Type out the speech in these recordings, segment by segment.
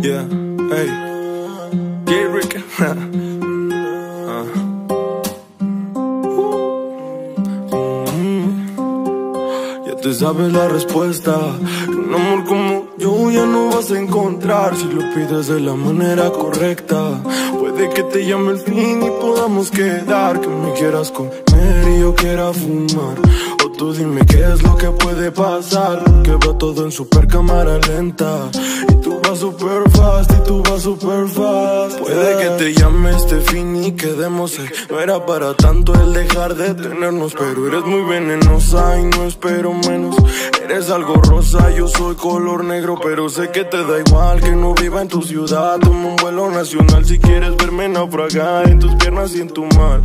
Yeah, hey. Gay Rick. Ah. Mm. Ya te sabes la respuesta. Un amor como yo ya no vas a encontrar si lo pides de la manera correcta. Puede que te llame el fin y podamos quedar. Que me quieras comer y yo quiera fumar. O tú dime qué es lo que puede pasar. Que va todo en super cámara lenta. Y tú vas super fast y tú vas super fast. Puede que te llame este fin y quedemos ahí. No era para tanto el dejar de tenernos. Pero eres muy venenosa y no espero menos. Eres algo rosa, yo soy color negro. Pero sé que te da igual que no viva en tu ciudad. Toma un vuelo nacional si quieres verme naufragar en tus piernas y en tu mar.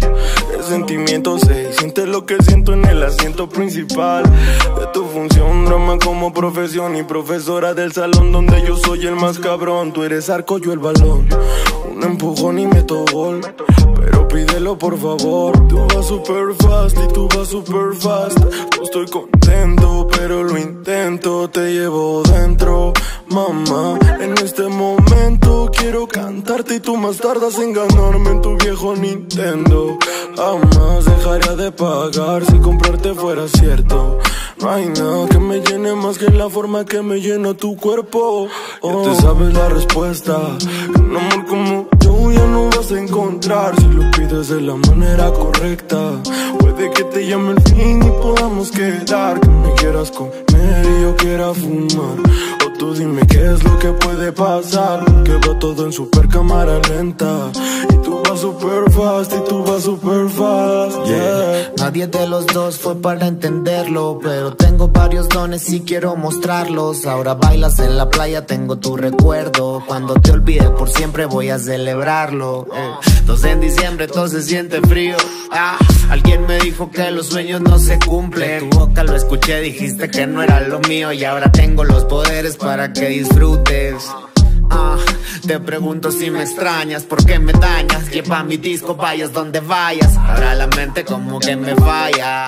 El sentimiento se siente lo que siento en el asiento principal de tu función. Drama como profesión y profesora del salón donde yo soy el más cabrón. Tú eres arco, yo el balón. Un empujón y meto gol. Pero pídelo por favor. Tú vas super fast y tú vas super fast. No estoy contento, pero lo intento. Te llevo dentro, mamá. En este momento quiero cantarte y tú más tardas en ganarme en tu viejo Nintendo. Jamás dejaría de pagar si comprarte fuera cierto. No hay nada que me llene más que la forma que me llena tu cuerpo. Ya te sabes la respuesta. Que un amor como yo ya no vas a encontrar si lo pides de la manera correcta. Puede que te llame el fin y podamos quedar. Que me quieras comer y yo quiera fumar. Tú dime qué es lo que puede pasar. Que va todo en super cámara lenta. Y tú vas super fast y tú vas super fast. Yeah. Nadie de los dos fue para entenderlo, pero tengo varios dones y quiero mostrarlos. Ahora bailas en la playa, tengo tu recuerdo. Cuando te olvide por siempre voy a celebrarlo. Eh. 12 en diciembre todo se siente frío. Ah, alguien me dijo que los sueños no se cumplen. Tu boca lo escuché, dijiste que no era lo mío y ahora tengo los poderes para que disfrutes. Te pregunto si me extrañas, ¿por qué me dañas? Lleva mi disco, vayas donde vayas. Ahora la mente como que me falla.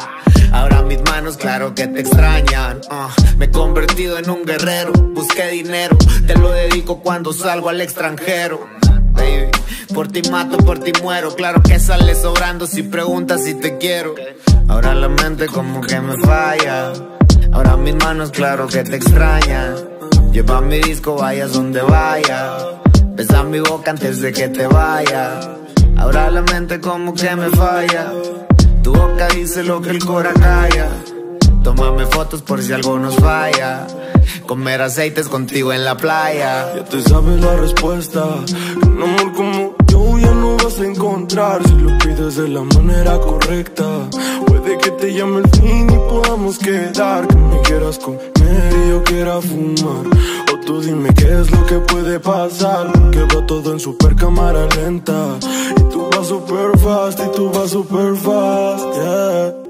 Ahora mis manos, claro que te extrañan. Ah, me he convertido en un guerrero, busqué dinero, te lo dedico cuando salgo al extranjero. Baby, por ti mato, por ti muero. Claro que sale sobrando si preguntas si te quiero. Ahora la mente como que me falla. Ahora mis manos, claro que te extrañan. Lleva mi disco, vayas donde vaya. Besa mi boca antes de que te vaya. Ahora la mente como que me falla. Tu boca dice lo que el cora calla. Tómame fotos por si algo nos falla. Comer aceites contigo en la playa. Ya te sabes la respuesta. Un amor como yo ya no vas a encontrar si lo pides de la manera correcta. Puede que te llame el fin y podamos quedar. Que me quieras comer y yo quiera fumar. O tú dime qué es lo que puede pasar. Que va todo en super cámara lenta. Y tú vas super fast y tú vas super fast. Yeah.